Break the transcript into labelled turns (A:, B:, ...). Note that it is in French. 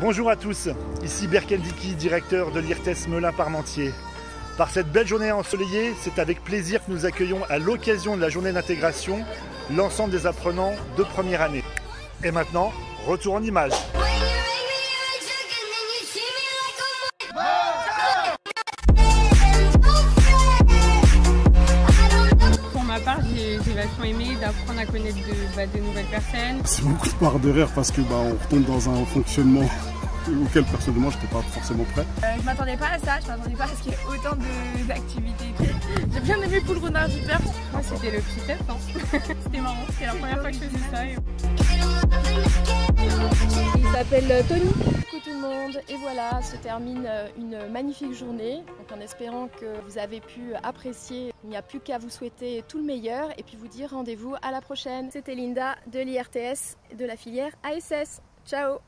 A: Bonjour à tous, ici Berkendiki, directeur de l'IRTES Melun-Parmentier. Par cette belle journée ensoleillée, c'est avec plaisir que nous accueillons à l'occasion de la journée d'intégration l'ensemble des apprenants de première année. Et maintenant, retour en images.
B: Ma part, j'ai vachement aimé d'apprendre à connaître de, bah, de nouvelles personnes.
C: C'est beaucoup de part de rire parce que bah, on retombe dans un fonctionnement auquel personnellement j'étais pas forcément prêt.
D: Euh, je m'attendais pas à ça, je m'attendais pas à ce qu'il y ait autant d'activités. J'ai bien aimé pour le renard du père.
B: Moi c'était le petit test, hein. c'était marrant, c'était la première fois que je faisais ça. Et...
E: Il s'appelle Tony. Monde et voilà se termine euh, une magnifique journée donc en espérant que vous avez pu apprécier. Il n'y a plus qu'à vous souhaiter tout le meilleur et puis vous dire rendez-vous à la prochaine. C'était Linda de l'IRTS de la filière ASS. Ciao